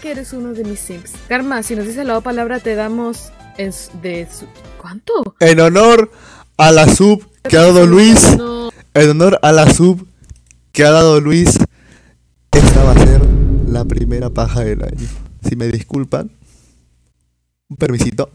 Que eres uno de mis sims. Karma, si nos dices la palabra, te damos de su ¿Cuánto? En honor a la sub que ha dado Luis. En honor a la sub que ha dado Luis. Esta va a ser la primera paja del año. Si me disculpan, un permisito.